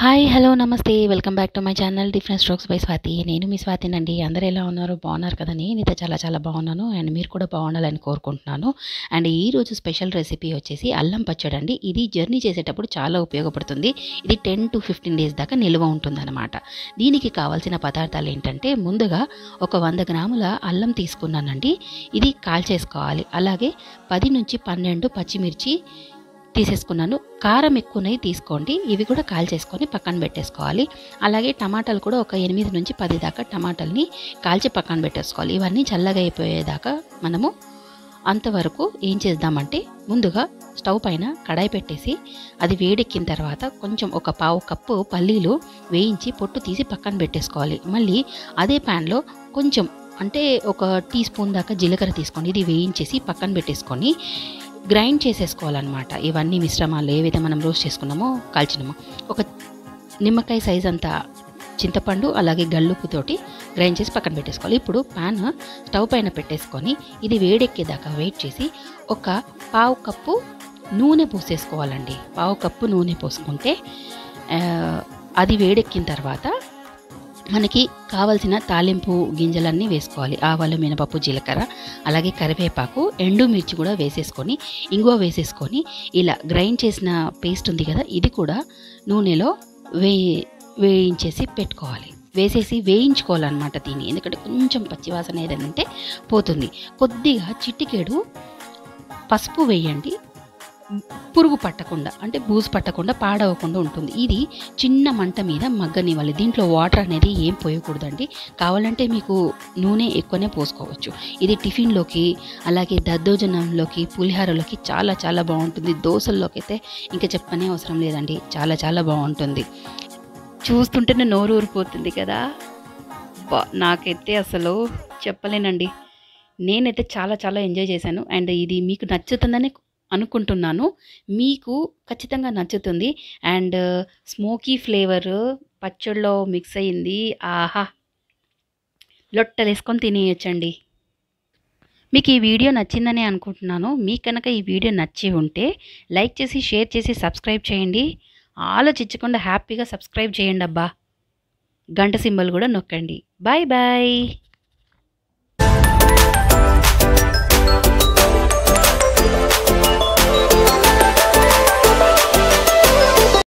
Hi hello నమస్తే. Welcome back to my channel different strokes by Swathi నేను మీ స్వాతినండి అందరూ ఎలా ఉన్నారు? బాగున్నారు కదా నేనైతే చాలా చాలా బాగున్నాను. అండ్ మీరు కూడా బాగుండాలని కోరుకుంటున్నాను. అండ్ ఈరోజు స్పెషల్ రెసిపీ వచ్చేసి అల్లం పచ్చడి అండి. ఇది జర్నీ చేసేటప్పుడు చాలా ఉపయోగపడుతుంది. ఇది టెన్ టు ఫిఫ్టీన్ డేస్ దాకా నిల్వ ఉంటుందన్నమాట. దీనికి కావాల్సిన పదార్థాలు ఏంటంటే ముందుగా ఒక వంద గ్రాముల అల్లం తీసుకున్నానండి. ఇది కాల్చేసుకోవాలి. అలాగే పది నుంచి పన్నెండు పచ్చిమిర్చి తీసేసుకున్నాను. కారం ఎక్కువనవి తీసుకోండి. ఇవి కూడా కాల్ చేసుకొని పక్కన పెట్టేసుకోవాలి. అలాగే టమాటాలు కూడా ఒక ఎనిమిది నుంచి పది దాకా టమాటాలని కాల్చి పక్కన పెట్టేసుకోవాలి. ఇవన్నీ చల్లగా అయిపోయేదాకా మనము అంతవరకు ఏం చేద్దామంటే ముందుగా స్టవ్ పైన కడాయి పెట్టేసి అది వేడెక్కిన తర్వాత కొంచెం ఒక పావు కప్పు పల్లీలు వేయించి పొట్టు తీసి పక్కన పెట్టేసుకోవాలి. మళ్ళీ అదే ప్యాన్లో కొంచెం అంటే ఒక టీ స్పూన్ దాకా జీలకర్ర తీసుకోండి. ఇది వేయించేసి పక్కన పెట్టేసుకొని గ్రైండ్ చేసేసుకోవాలన్నమాట. ఇవన్నీ మిశ్రమాలు ఏవైతే మనం రోస్ట్ చేసుకున్నామో కాల్చినామో. ఒక నిమ్మకాయ సైజ్ అంతా చింతపండు అలాగే గల్లుప్పుతోటి గ్రైండ్ చేసి పక్కన పెట్టేసుకోవాలి. ఇప్పుడు ప్యాన్ స్టవ్ పైన పెట్టేసుకొని ఇది వేడెక్కేదాకా వెయిట్ చేసి ఒక పావు కప్పు నూనె పోసేసుకోవాలండి. పావు కప్పు నూనె పోసుకుంటే అది వేడెక్కిన తర్వాత మనకి కావలసిన తాలింపు గింజలన్నీ వేసుకోవాలి. ఆవాలు మినపప్పు జీలకర్ర అలాగే కరివేపాకు ఎండుమిర్చి కూడా వేసేసుకొని ఇంగువ వేసేసుకొని ఇలా గ్రైండ్ చేసిన పేస్ట్ ఉంది కదా ఇది కూడా నూనెలో వే వేయించేసి పెట్టుకోవాలి. వేసేసి వేయించుకోవాలన్నమాట దీన్ని. ఎందుకంటే కొంచెం పచ్చివాసన ఏదంటే పోతుంది. కొద్దిగా చిట్టికేడు పసుపు వేయండి. పురుగు పట్టకుండా అంటే బూజు పట్టకుండా పాడవకుండా ఉంటుంది. ఇది చిన్న మంట మీద మగ్గనివ్వాలి. దీంట్లో వాటర్ అనేది ఏం పోయకూడదండి. కావాలంటే మీకు నూనె ఎక్కువనే పోసుకోవచ్చు. ఇది టిఫిన్లోకి అలాగే దద్దోజనంలోకి పులిహారలోకి చాలా చాలా బాగుంటుంది. దోశల్లోకి అయితే ఇంకా చెప్పనే అవసరం లేదండి. చాలా చాలా బాగుంటుంది. చూస్తుంటేనే నోరు ఊరిపోతుంది కదా. బా నాకైతే అసలు చెప్పలేనండి. నేనైతే చాలా చాలా ఎంజాయ్ చేశాను. అండ్ ఇది మీకు నచ్చుతుందని అనుకుంటున్నాను. మీకు ఖచ్చితంగా నచ్చుతుంది. అండ్ స్మోకీ ఫ్లేవర్ పచ్చళ్ళలో మిక్స్ అయింది. ఆహా! లొట్టలు వేసుకొని తినేయచ్చండి. మీకు ఈ వీడియో నచ్చిందని అనుకుంటున్నాను. మీకు కనుక ఈ వీడియో నచ్చి ఉంటే లైక్ చేసి షేర్ చేసి సబ్స్క్రైబ్ చేయండి. ఆలోచించకుండా హ్యాపీగా సబ్స్క్రైబ్ చేయండి అబ్బా. గంట సింబల్ కూడా నొక్కండి. Bye bye!